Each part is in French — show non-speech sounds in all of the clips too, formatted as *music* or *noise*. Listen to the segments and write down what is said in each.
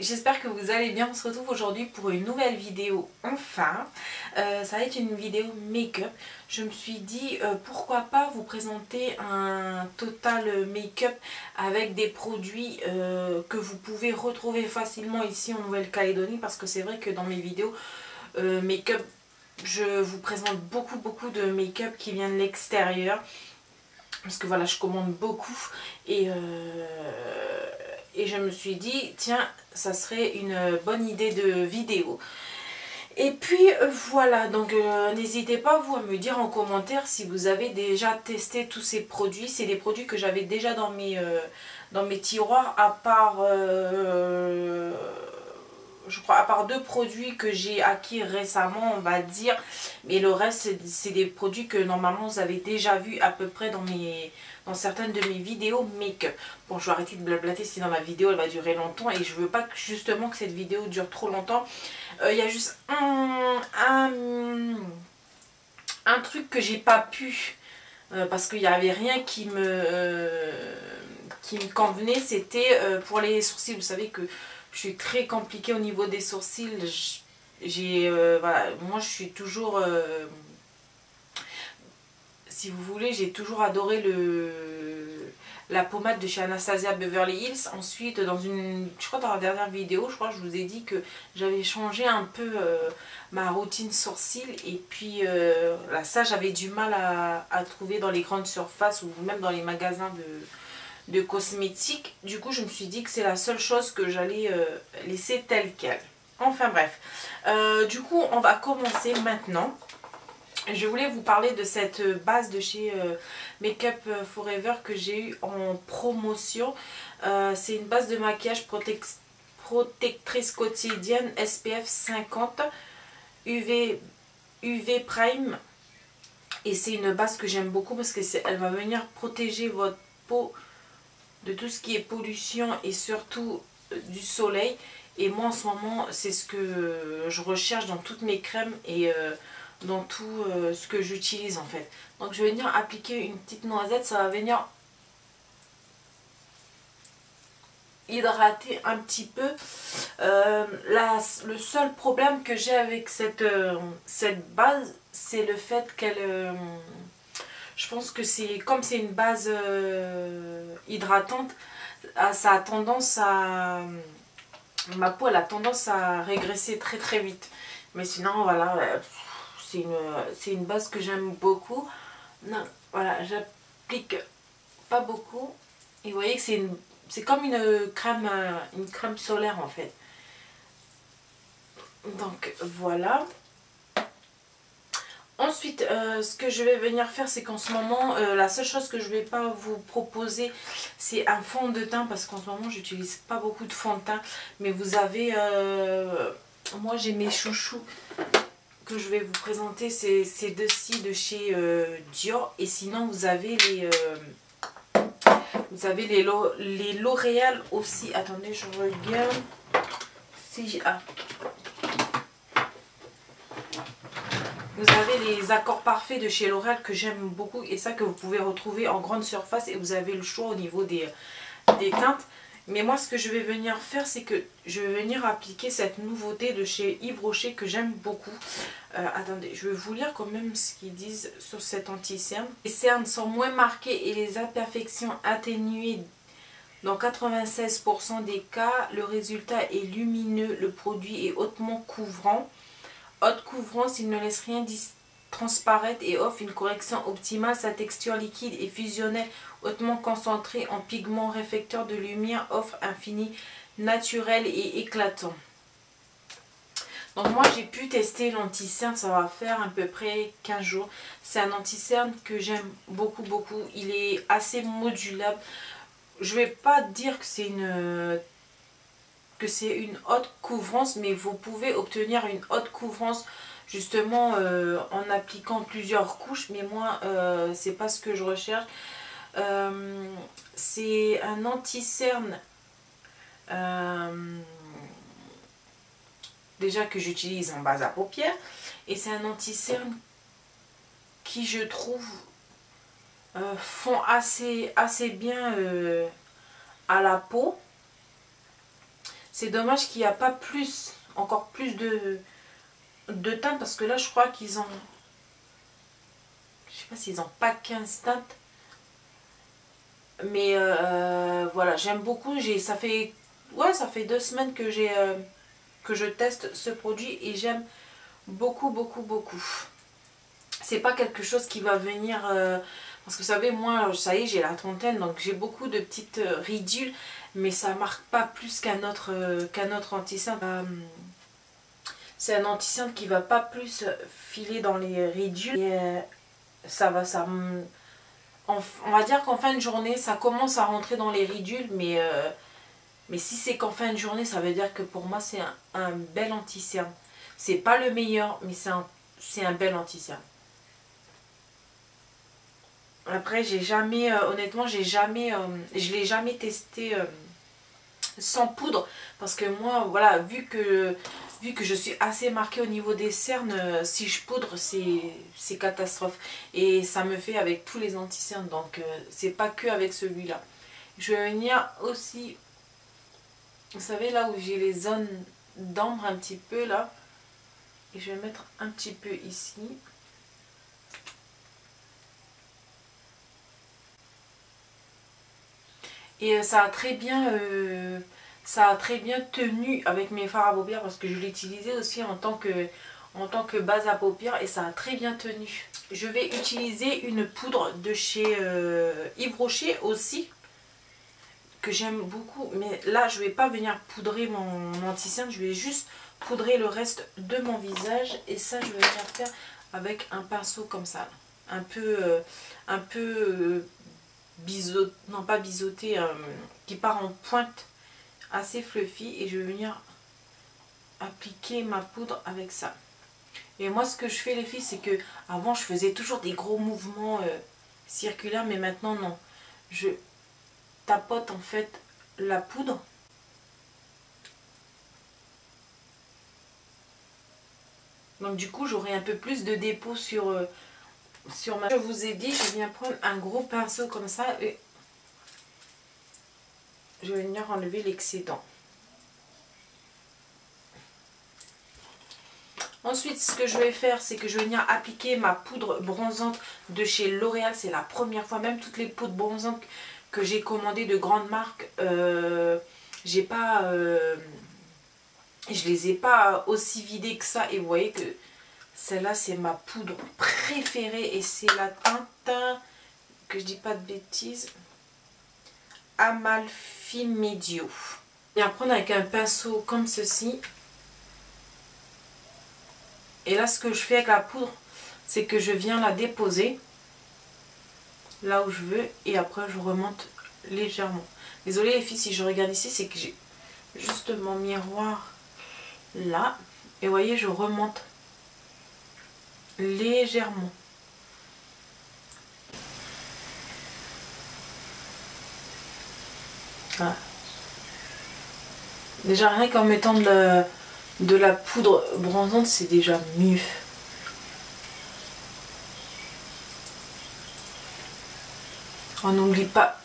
j'espère que vous allez bien. On se retrouve aujourd'hui pour une nouvelle vidéo enfin. Euh, ça va être une vidéo make-up. Je me suis dit euh, pourquoi pas vous présenter un total make-up avec des produits euh, que vous pouvez retrouver facilement ici en Nouvelle-Calédonie parce que c'est vrai que dans mes vidéos make-up je vous présente beaucoup beaucoup de make-up qui vient de l'extérieur parce que voilà je commande beaucoup et et je me suis dit tiens ça serait une bonne idée de vidéo. Et puis voilà. Donc euh, n'hésitez pas vous à me dire en commentaire si vous avez déjà testé tous ces produits. C'est des produits que j'avais déjà dans mes, euh, dans mes tiroirs à part euh, je crois à part deux produits que j'ai acquis récemment on va dire mais le reste c'est des produits que normalement vous avez déjà vu à peu près dans mes dans certaines de mes vidéos make-up. Bon, je vais arrêter de blablater sinon ma vidéo elle va durer longtemps et je veux pas justement que cette vidéo dure trop longtemps. Euh, il y a juste un, un, truc que j'ai pas pu euh, parce qu'il n'y avait rien qui me, euh, qui me convenait, c'était pour les sourcils. Vous savez que je suis très compliquée au niveau des sourcils. J'ai, voilà, moi je suis toujours si vous voulez, j'ai toujours adoré le la pommade de chez Anastasia Beverly Hills. Ensuite, dans une, je crois dans la dernière vidéo, je crois que je vous ai dit que j'avais changé un peu euh, ma routine sourcils. Et puis euh, là, ça, j'avais du mal à, trouver dans les grandes surfaces ou même dans les magasins de, de cosmétiques. Du coup, je me suis dit que c'est la seule chose que j'allais euh, laisser telle qu'elle. Enfin bref. du coup, on va commencer maintenant je voulais vous parler de cette base de chez euh, Makeup Forever que j'ai eu en promotion. Euh, c'est une base de maquillage protectrice quotidienne SPF 50 UV, UV Prime. Et c'est une base que j'aime beaucoup parce qu'elle va venir protéger votre peau de tout ce qui est pollution et surtout euh, du soleil. Et moi en ce moment c'est ce que je recherche dans toutes mes crèmes et dans tout euh, ce que j'utilise en fait. Donc je vais venir appliquer une petite noisette, ça va venir hydrater un petit peu. Euh, le seul problème que j'ai avec cette, euh, cette base, c'est le fait qu'elle... je pense que c'est comme c'est une base hydratante, ça a tendance à... Ma peau elle a tendance à régresser très très vite. Mais sinon voilà c'est une, une base que j'aime beaucoup. Non, voilà, j'applique pas beaucoup. Et vous voyez que c'est c'est comme une crème, une crème solaire en fait. Donc voilà. Ensuite, euh, ce que je vais venir faire, c'est qu'en ce moment, euh, la seule chose que je vais pas vous proposer, c'est un fond de teint. Parce qu'en ce moment, j'utilise pas beaucoup de fond de teint. Mais vous avez... Euh, moi, j'ai mes chouchous que je vais vous présenter, c'est ces deux-ci de chez Dior. Et sinon, vous avez les... Vous avez les, les L'Oréal aussi. Attendez, je regarde. Si ah. Vous avez les accords parfaits de chez L'Oréal que j'aime beaucoup. Et ça que vous pouvez retrouver en grande surface. Et vous avez le choix au niveau des, teintes. Mais moi, ce que je vais venir faire, c'est que je vais venir appliquer cette nouveauté de chez Yves Rocher que j'aime beaucoup. Euh, attendez, je vais vous lire quand même ce qu'ils disent sur cet anti-cerne. Les cernes sont moins marquées et les imperfections atténuées dans 96% des cas. Le résultat est lumineux, le produit est hautement couvrant. Haute couvrance, il ne laisse rien transparaître et offre une correction optimale. Sa texture liquide et fusionnelle hautement concentrée en pigments réflecteurs de lumière offre un fini naturel et éclatant. Donc moi j'ai pu tester l'anti-cerne, ça va faire à peu près 15 jours. C'est un anti-cerne que j'aime beaucoup beaucoup. Il est assez modulable. Je vais pas dire que c'est une que c'est une haute couvrance, mais vous pouvez obtenir une haute couvrance justement euh, en appliquant plusieurs couches. Mais moi, euh, c'est pas ce que je recherche. Euh, c'est un anti-cerne déjà que j'utilise en base à paupières et c'est un anti-cerne qui je trouve font assez, assez bien à la peau C'est dommage qu'il n'y a pas plus, encore plus de, de teintes parce que là je crois qu'ils ont... Je sais pas s'ils ont pas 15 teintes. Mais euh, voilà, j'aime beaucoup. Ça fait, ouais, ça fait deux semaines que euh, que je teste ce produit et j'aime beaucoup, beaucoup, beaucoup. C'est pas quelque chose qui va venir... Euh, parce que vous savez, moi, ça y est, j'ai la trentaine, donc j'ai beaucoup de petites ridules. Mais ça marque pas plus qu'un autre, qu'un autre anti c'est un anti qui va pas plus filer dans les ridules. Et ça va, ça on va dire qu'en fin de journée, ça commence à rentrer dans les ridules, mais, euh, mais si c'est qu'en fin de journée, ça veut dire que pour moi, c'est un, bel anti-cerne. C'est pas le meilleur, mais c'est un, un, bel anti-cerne. Après, j'ai jamais, euh, honnêtement, j'ai jamais, euh, je l'ai jamais testé sans poudre, parce que moi, voilà, vu que vu que je suis assez marquée au niveau des cernes, euh, si je poudre, c'est catastrophe. Et ça me fait avec tous les anti-cernes, donc euh, c'est pas que avec celui-là. Je vais venir aussi, vous savez là où j'ai les zones d'ambre un petit peu là, et je vais mettre un petit peu ici. Et euh, ça a très bien ça a très bien tenu avec mes fards à paupières parce que je l'utilisais aussi en tant que en tant que base à paupières et ça a très bien tenu. Je vais utiliser une poudre de chez euh, Yves Rocher aussi que j'aime beaucoup mais là je vais pas venir poudrer mon, anti je vais juste poudrer le reste de mon visage et ça je vais venir faire avec un pinceau comme ça un peu euh, un peu euh, non pas biseauté qui part en pointe assez fluffy et je vais venir appliquer ma poudre avec ça. Et moi ce que je fais les filles c'est que avant je faisais toujours des gros mouvements euh, circulaires mais maintenant non. Je tapote en fait la poudre. Donc du coup j'aurai un peu plus de dépôt sur, euh, sur ma... Je vous ai dit je viens prendre un gros pinceau comme ça et je vais venir enlever l'excédent. Ensuite, ce que je vais faire, c'est que je vais venir appliquer ma poudre bronzante de chez L'Oréal. C'est la première fois, même toutes les poudres bronzantes que j'ai commandées de grandes marques, euh, j'ai pas... Euh, je les ai pas aussi vidées que ça. Et vous voyez que celle-là, c'est ma poudre préférée. Et c'est la teinte, que je dis pas de bêtises, Amalfi Medio. Et à prendre avec un pinceau comme ceci. Et là, ce que je fais avec la poudre, c'est que je viens la déposer là où je veux et après je remonte légèrement. Désolée les filles, si je regarde ici, c'est que j'ai juste mon miroir là. Et vous voyez, je remonte légèrement. Déjà rien qu'en mettant de la, de la poudre bronzante, c'est déjà mieux. On n'oublie pas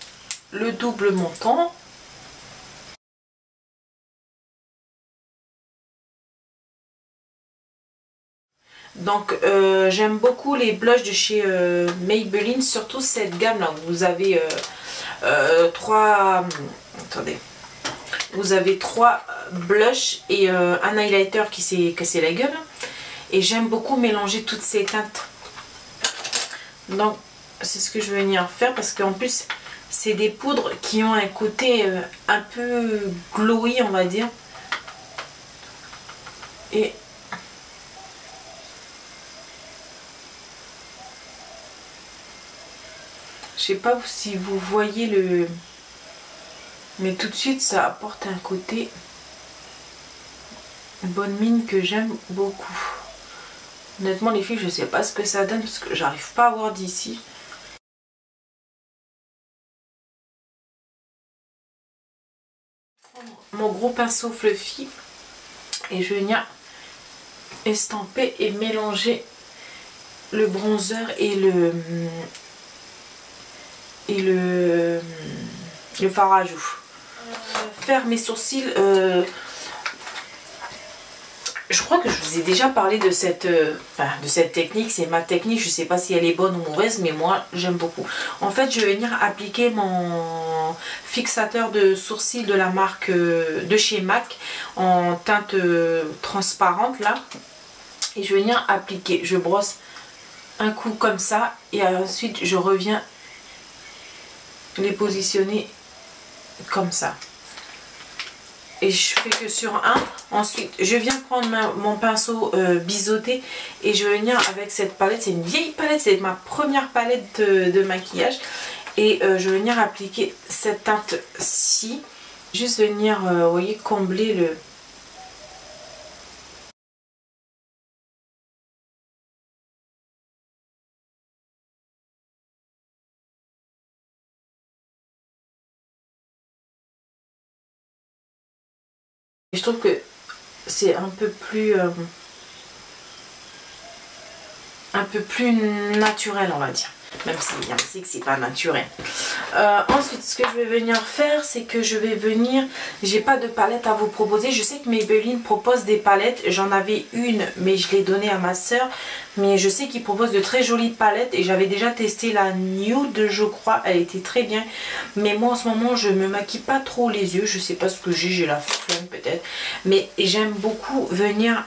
le double montant. Donc euh, j'aime beaucoup les blushs de chez euh, Maybelline, surtout cette gamme là vous avez euh, trois... Attendez. Vous avez trois blushs et un highlighter qui s'est cassé la gueule. Et j'aime beaucoup mélanger toutes ces teintes. Donc, c'est ce que je vais venir faire parce qu'en plus, c'est des poudres qui ont un côté un peu glowy, on va dire. Et Je sais pas si vous voyez le... Mais tout de suite, ça apporte un côté bonne mine que j'aime beaucoup. Honnêtement, les filles, je sais pas ce que ça donne parce que j'arrive pas à voir d'ici. Mon gros pinceau fluffy et je venir estamper et mélanger le bronzer et le et le, le fard à joues. faire mes sourcils... Euh, je crois que je vous ai déjà parlé de cette, euh, de cette technique. C'est ma technique. Je ne sais pas si elle est bonne ou mauvaise, mais moi, j'aime beaucoup. En fait, je vais venir appliquer mon fixateur de sourcils de la marque euh, de chez MAC en teinte transparente, là. Et je vais venir appliquer. Je brosse un coup comme ça et ensuite je reviens les positionner comme ça. Et je fais que sur un. Ensuite je viens prendre mon pinceau euh, biseauté et je vais venir avec cette palette. C'est une vieille palette c'est ma première palette de, maquillage. Et euh, je vais venir appliquer cette teinte ci juste venir euh, vous voyez combler le je trouve que c'est un peu plus... Euh, un peu plus naturel on va dire même si bien sait que c'est pas naturel. Euh, ensuite, ce que je vais venir faire, c'est que je vais venir, j'ai pas de palette à vous proposer. Je sais que Maybelline propose des palettes, j'en avais une, mais je l'ai donnée à ma soeur. Mais je sais qu'ils proposent de très jolies palettes et j'avais déjà testé la Nude, je crois, elle était très bien. Mais moi, en ce moment, je me maquille pas trop les yeux, je sais pas ce que j'ai, j'ai la flemme peut-être. Mais j'aime beaucoup venir,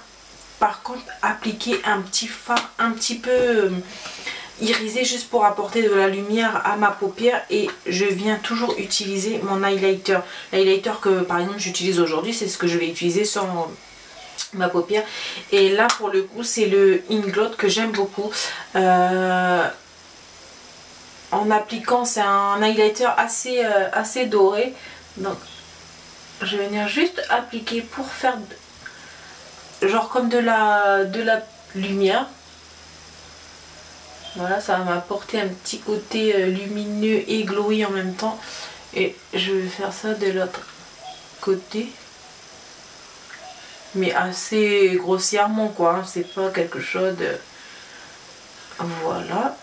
par contre, appliquer un petit fard un petit peu euh, irisé juste pour apporter de la lumière à ma paupière et je viens toujours utiliser mon highlighter. L'highlighter que par exemple j'utilise aujourd'hui c'est ce que je vais utiliser sur ma paupière et là pour le coup c'est le Inglot que j'aime beaucoup. Euh, en appliquant c'est un highlighter assez, euh, assez doré donc je vais venir juste appliquer pour faire genre comme de la, de la lumière voilà, ça va m'apporter un petit côté euh, lumineux et glowy en même temps. Et je vais faire ça de l'autre côté. Mais assez grossièrement quoi, hein. c'est pas quelque chose de... Voilà.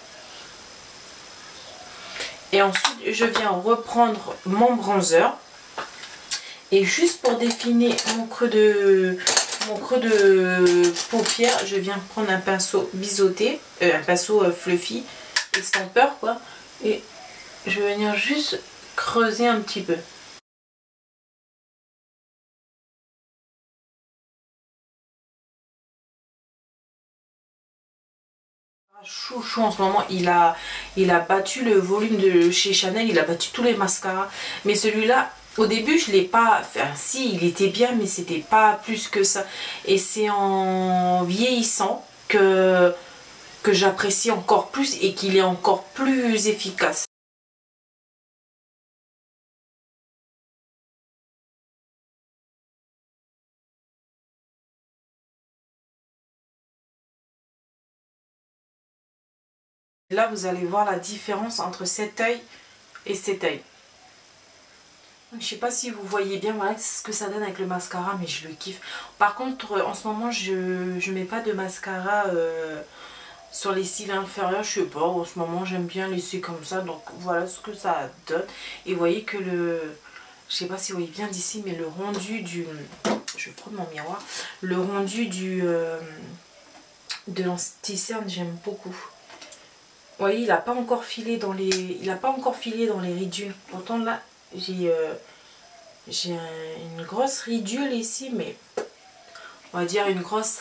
Et ensuite, je viens reprendre mon bronzer. Et juste pour définir mon creux de, mon creux de paupière, je viens prendre un pinceau biseauté, euh, un pinceau euh, fluffy, estampeur quoi, et je vais venir juste creuser un petit peu. Chouchou en ce moment, il a, il a battu le volume de chez Chanel, il a battu tous les mascaras, mais celui-là, au début, je l'ai pas... Enfin, si, il était bien, mais c'était pas plus que ça. Et c'est en vieillissant que, que j'apprécie encore plus et qu'il est encore plus efficace. Là, vous allez voir la différence entre cet œil et cet œil. Je sais pas si vous voyez bien voilà ce que ça donne avec le mascara mais je le kiffe. Par contre euh, en ce moment je ne mets pas de mascara euh, sur les cils inférieurs. Je sais pas en ce moment j'aime bien laisser comme ça donc voilà ce que ça donne. Et vous voyez que le... Je sais pas si vous voyez bien d'ici mais le rendu du... Je vais prendre mon miroir. Le rendu du... Euh, de l'anticerne j'aime beaucoup. Vous voyez il n'a pas encore filé dans les... Il a pas encore filé dans les ridules. Pourtant là j'ai euh, une grosse ridule ici, mais on va dire *laughs* une grosse,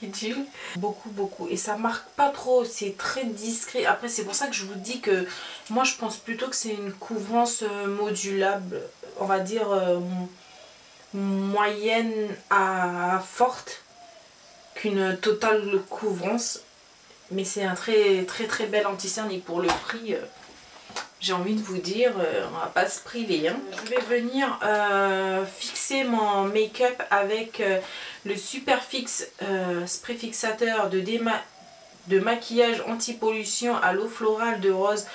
ridule. Beaucoup, beaucoup. Et ça marque pas trop, c'est très discret. Après, c'est pour ça que je vous dis que moi, je pense plutôt que c'est une couvrance euh, modulable. On va dire euh, moyenne à forte qu'une totale couvrance. Mais c'est un très très très bel anti-cerne et pour le prix j'ai envie de vous dire, euh, on va pas se priver. Hein. Je vais venir euh, fixer mon make-up avec euh, le Superfix spray fixateur de, de maquillage anti-pollution à l'eau florale de rose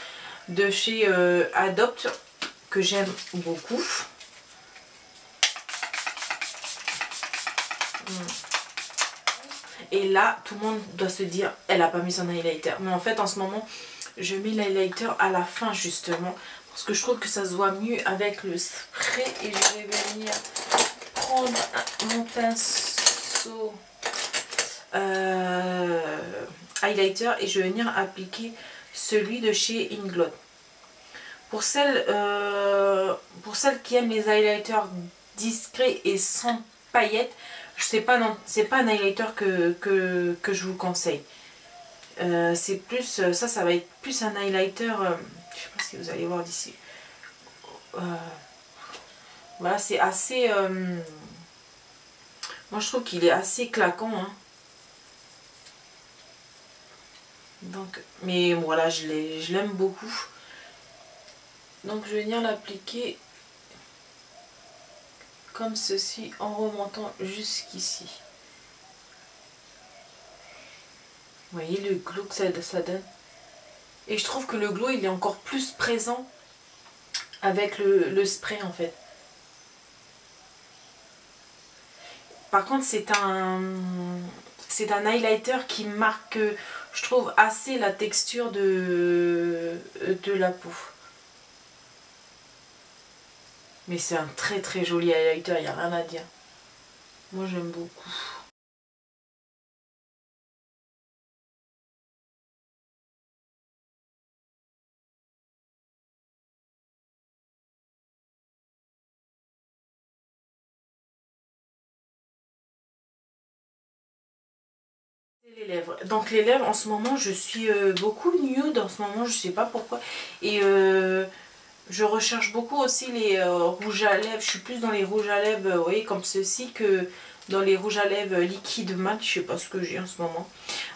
de chez Adopt que j'aime beaucoup. Et là, tout le monde doit se dire, elle a pas mis son highlighter. Mais en fait, en ce moment, je mets l'highlighter à la fin justement Parce que je trouve que ça se voit mieux avec le spray. Et je vais venir prendre mon pinceau euh, highlighter et je vais venir appliquer celui de chez Inglot. Pour celles, euh, pour celles qui aiment les highlighters discrets et sans paillettes, c'est pas c'est pas un highlighter que, que, je vous conseille. Euh, c'est plus, ça, ça va être plus un highlighter, euh, je sais pas si vous allez voir d'ici. voilà, c'est assez, moi je trouve qu'il est assez claquant. Hein. Donc, mais voilà, je l'aime beaucoup. Donc je vais venir l'appliquer comme ceci en remontant jusqu'ici. Vous voyez le glow que ça, donne Et je trouve que le glow il est encore plus présent avec le, spray en fait. Par contre c'est un c'est un highlighter qui marque je trouve assez la texture de, de la peau. Mais c'est un très très joli highlighter, il n'y a rien à dire. Moi j'aime beaucoup. Lèvres. Donc les lèvres, en ce moment, je suis euh, beaucoup nude. En ce moment, je sais pas pourquoi. Et euh, je recherche beaucoup aussi les euh, rouges à lèvres. Je suis plus dans les rouges à lèvres, vous voyez, comme ceci, que dans les rouges à lèvres liquides mat. Je sais pas ce que j'ai en ce moment.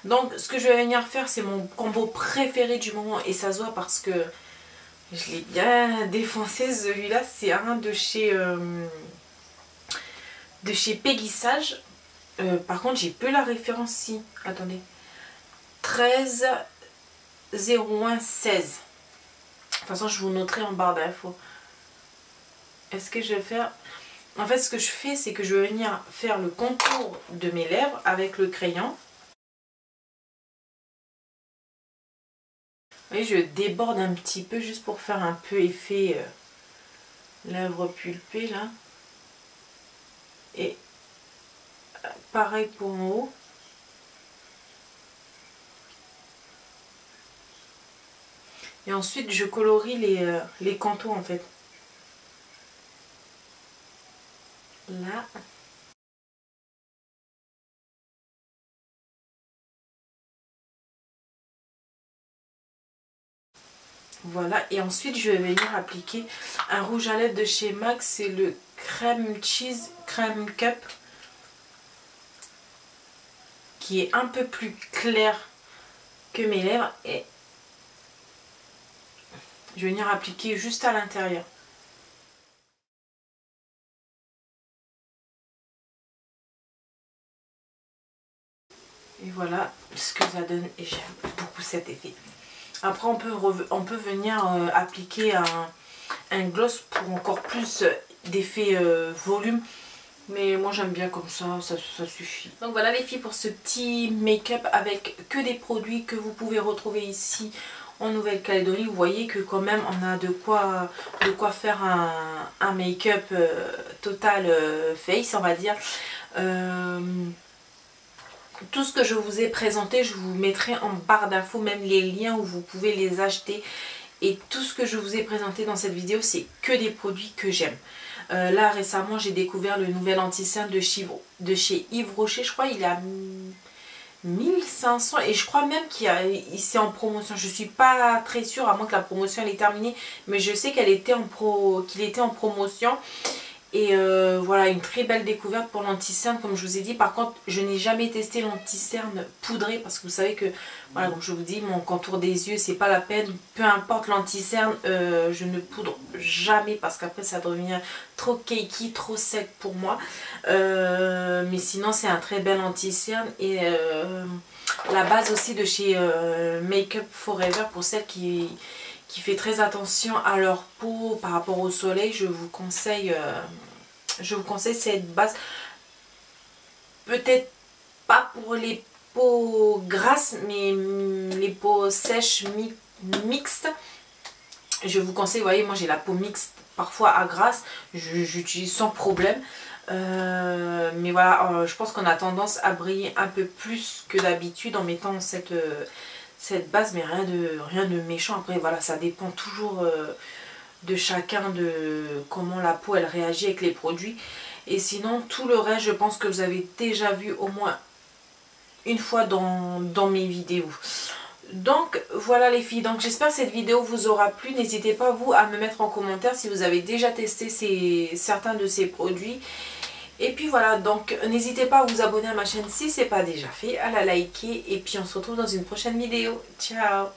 Donc, ce que je vais venir faire, c'est mon combo préféré du moment. Et ça se voit parce que je l'ai bien défoncé. Celui-là, c'est un de chez, de chez Peggy Sage. Euh, par contre, j'ai peu la référence si. Attendez. 13 01 16. De toute façon, je vous noterai en barre d'infos. Est-ce que je vais faire... En fait, ce que je fais, c'est que je vais venir faire le contour de mes lèvres avec le crayon. Voyez, je déborde un petit peu juste pour faire un peu effet euh, lèvres pulpées, là. Et pareil pour en haut. Et ensuite, je colorie les, euh, les en fait. Là. Voilà, et ensuite je vais venir appliquer un rouge à lèvres de chez MAC, c'est le Crème Cheese Crème Cup qui est un peu plus clair que mes lèvres et je vais venir appliquer juste à l'intérieur. Et voilà ce que ça donne et j'aime beaucoup cet effet. Après on peut, on peut venir euh, appliquer un, gloss pour encore plus d'effet euh, volume. Mais moi j'aime bien comme ça, ça, suffit. Donc voilà les filles pour ce petit make-up avec que des produits que vous pouvez retrouver ici en Nouvelle-Calédonie. Vous voyez que quand même on a de quoi, de quoi faire un, make-up euh, total euh, face on va dire. Euh, tout ce que je vous ai présenté, je vous mettrai en barre d'infos, même les liens où vous pouvez les acheter. Et tout ce que je vous ai présenté dans cette vidéo, c'est que des produits que j'aime. Euh, là récemment j'ai découvert le nouvel anti-cerne de, chez Yves Rocher. Je crois il a 1500 et je crois même qu'il est en promotion. Je suis pas très sûre à moins que la promotion elle est terminée. Mais je sais qu'elle était en pro qu'il était en promotion. Et euh, voilà, une très belle découverte pour l'anti-cerne, comme je vous ai dit. Par contre, je n'ai jamais testé l'anti-cerne poudré parce que vous savez que, voilà, comme je vous dis, mon contour des yeux, c'est pas la peine. Peu importe l'anti-cerne, euh, je ne poudre jamais parce qu'après, ça devient trop cakey, trop sec pour moi. Euh, mais sinon, c'est un très bel anti-cerne. Et la base aussi de chez Makeup Forever pour celles qui qui fait très attention à leur peau par rapport au soleil, je vous conseille, euh, je vous conseille cette base. Peut-être pas pour les peaux grasses, mais les peaux sèches mixtes. je vous conseille, vous voyez, moi j'ai la peau mixte, parfois à grasse, j'utilise sans problème. Euh, mais voilà, euh, je pense qu'on a tendance à briller un peu plus que d'habitude en mettant cette, cette base, mais rien de, rien de méchant. Après, voilà, ça dépend toujours de chacun, de comment la peau elle réagit avec les produits. Et sinon, tout le reste, je pense que vous avez déjà vu au moins une fois dans, dans mes vidéos. Donc voilà les filles, donc j'espère que cette vidéo vous aura plu. N'hésitez pas vous à me mettre en commentaire si vous avez déjà testé certains de ces produits. Et puis voilà, donc n'hésitez pas à vous abonner à ma chaîne si ce n'est pas déjà fait, à la liker. Et puis on se retrouve dans une prochaine vidéo. Ciao